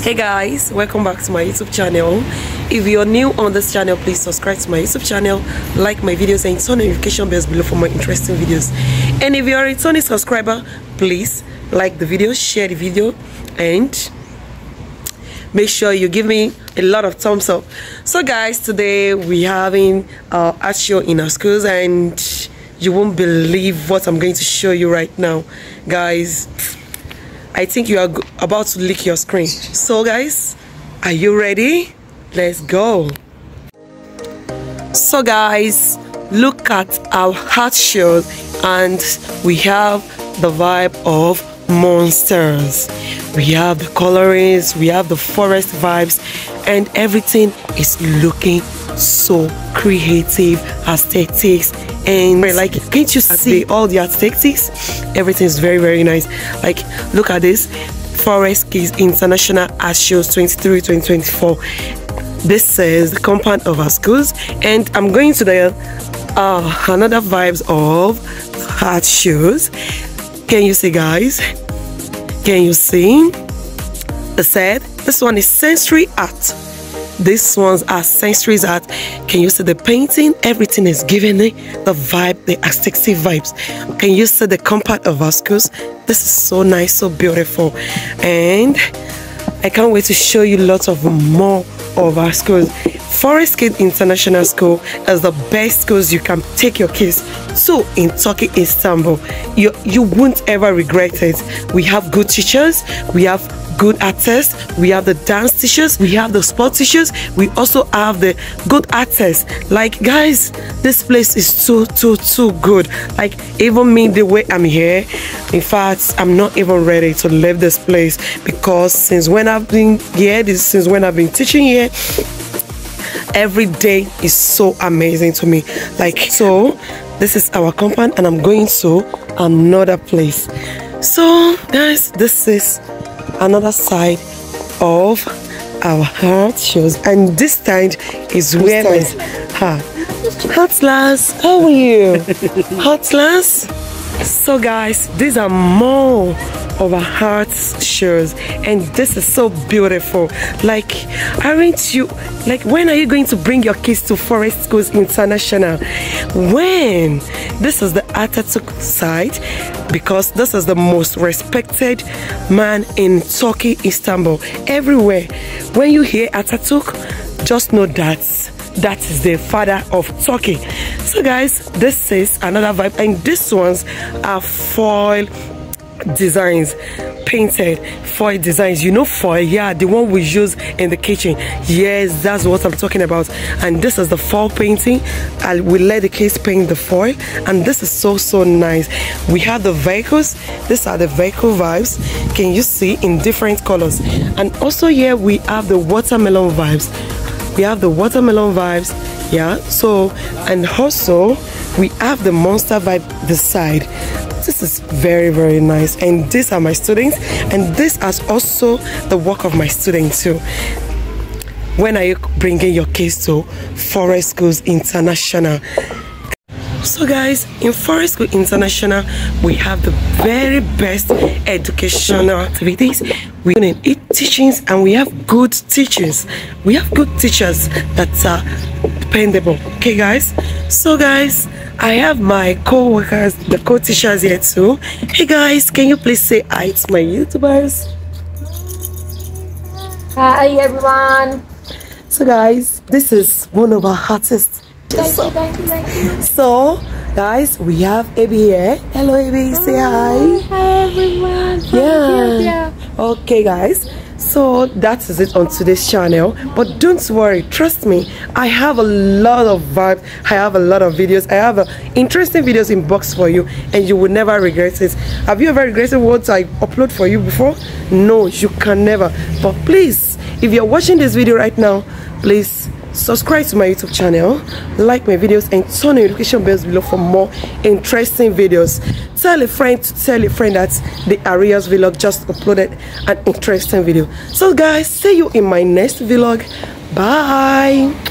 hey guys welcome back to my youtube channel. If you're new on this channel please subscribe to my youtube channel like my videos and turn notification bells below for more interesting videos. And if you're a returning subscriber please like the video share the video and make sure you give me a lot of thumbs up. So guys today we're having our art show in our schools and you won't believe what i'm going to show you right now. Guys I think you are about to lick your screen. So guys, are you ready? Let's go. So guys, look at our heart shield and we have the vibe of monsters. We have the colorings, we have the forest vibes and everything is looking so creative, aesthetics and like can't you see all the aesthetics? Everything is very very nice. Like look at this. Forest kids international art shows 23 2024 this says the compound of our schools and i'm going to the uh another vibes of art shows. Can you see guys? Can you see? The said this one is sensory art these ones are sensory art. Can you see the painting? Everything is giving it the vibe, the aesthetic vibes. Can you see the compound of our schools? This is so nice, so beautiful. And I can't wait to show you lots of more of our schools. Forest Kid International School is the best schools you can take your kids to in Turkey, Istanbul. You, you won't ever regret it. We have good teachers, we have good artists, we have the dance teachers, we have the sport teachers, we also have the good artists. Like guys, this place is too too too good. Like even me the way I'm here, in fact, I'm not even ready to leave this place because since when I've been here, this since when I've been teaching here, every day is so amazing to me. Like so this is our compound and I'm going to another place. So guys, this is another side of our heart shows. And this side is where my heart Atlas how are you? Atlas so guys these are more of our hearts shows and this is so beautiful like aren't you like when are you going to bring your kids to forest schools international when this is the Ataturk side because this is the most respected man in Turkey, Istanbul. Everywhere. When you hear Ataturk, just know that that is the father of Turkey. So guys, this is another vibe and these ones are foil designs painted foil designs. You know foil yeah the one we use in the kitchen. Yes that's what i'm talking about. And this is the foil painting. I will let the kids paint the foil. And this is so so nice. We have the vehicles. These are the vehicle vibes. Can you see in different colors? And also here we have the watermelon vibes. We have the watermelon vibes yeah. So and also we have the monster vibe this side this is very very nice. And these are my students. And this is also the work of my students too. When are you bringing your kids to forest schools international so guys in forest school international we have the very best educational activities. We need it teachings and we have good teachers we have good teachers that are dependable. Okay guys? So guys i have my co-workers the co-teachers here too. Hey guys can you please say hi to my youtubers? Hi everyone. So guys this is one of our artists Thank you, thank you, thank you. So, guys, we have Abby here. Hello, Abby. Say hi. Hi, everyone. Yeah. Okay, guys. So that is it on today's channel. But don't worry, trust me. I have a lot of vibes. I have a lot of videos. I have uh, interesting videos in box for you, and you will never regret it. Have you ever regretted what I upload for you before? No, you can never. But please, if you're watching this video right now, please subscribe to my youtube channel like my videos and turn the notification bells below for more interesting videos. Tell a friend to tell a friend that the arias vlog just uploaded an interesting video. So guys see you in my next vlog. Bye